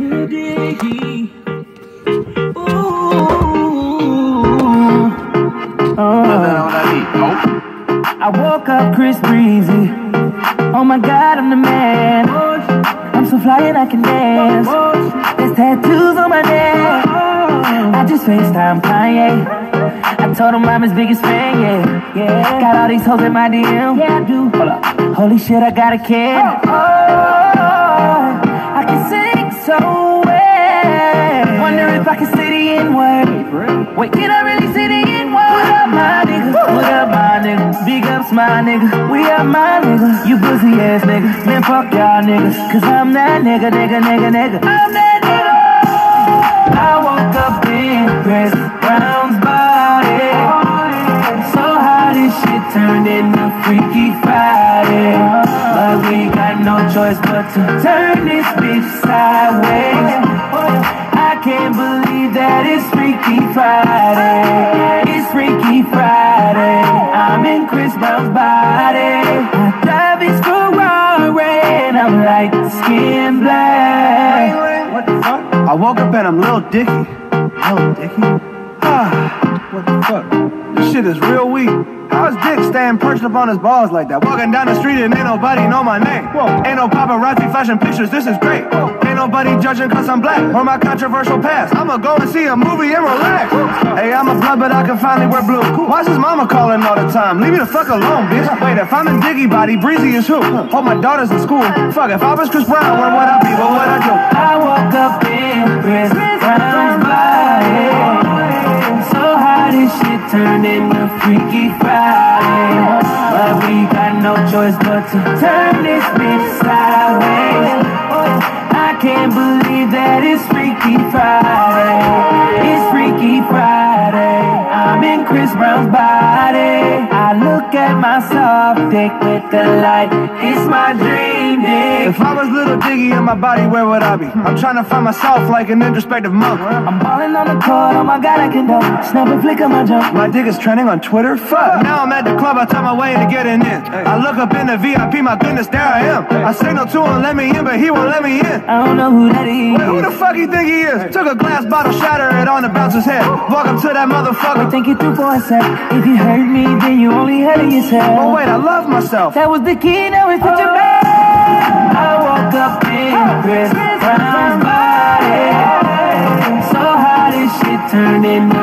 I woke up Chris Breezy. Oh my god, I'm the man. I'm so fly and I can dance. There's tattoos on my neck. I just FaceTime Kanye. I told him I'm his biggest fan, yeah. Yeah. Got all these hoes in my DM. Yeah, I do. Holy shit, I got a kid. Oh, so well. Wonder if I can say the N word. Wait, can I really say the N word? What up, my nigga? What up, my nigga? Big ups, my nigga. We are my nigga. You pussy ass nigga. Man, fuck y'all niggas. Cause I'm that nigga, nigga, nigga, nigga. I'm that nigga. I woke up in Chris Brown's body. So how this shit turned into Freaky Friday. But we no choice but to turn this bitch sideways. I can't believe that it's Freaky Friday. It's Freaky Friday. I'm in Chris Brown's body. I drive his Ferrari and I'm like skin black. What the fuck? I woke up and I'm Lil Dicky. Lil Dicky? Shit is real weak. How's Dick staying perched up on his balls like that? Walking down the street and ain't nobody know my name. Whoa. Ain't no paparazzi flashing pictures, this is great. Whoa. Ain't nobody judging cause I'm black or my controversial past. I'ma go and see a movie and relax. Hey, I'm a blood, but I can finally wear blue. Why's his mama calling all the time? Leave me the fuck alone, bitch. Wait, if I'm in Dicky body, Breezy is who? Hope my daughter's in school. Fuck, if I was Chris Brown, where would I be? What would I do? I woke up in Chris to turn this bitch sideways. Oh, I can't believe that it's Freaky Friday. It's Freaky Friday. In Chris Brown's body. I look at my soft dick with the light. It's my dream dick. If I was Lil Dicky in my body, where would I be? I'm trying to find myself like an introspective monk. I'm balling on the court, oh my god, I can dunk. Snap and flick on my jump. My dick is trending on Twitter. Fuck. Now I'm at the club, I tell my way to getting in. I look up in the VIP, my goodness, there I am. I signal to him, let me in, but he won't let me in. I don't know who that is. Wait, who the fuck you think he is? Took a glass bottle, shatter it on the bouncer's head. Walk up to that motherfucker. Think it through for a sec. If you hurt me, then you only hurt yourself. Oh wait, I love myself. That was the key, now it's such a bad. I woke up in Chris Brown's body. So how this shit turned into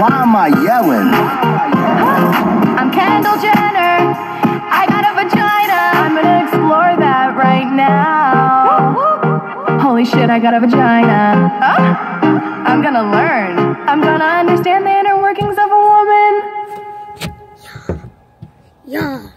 Why am I yelling? I'm Kendall Jenner. I got a vagina. I'm gonna explore that right now. Holy shit, I got a vagina. Oh, I'm gonna learn. I'm gonna understand the inner workings of a woman. Yeah, King.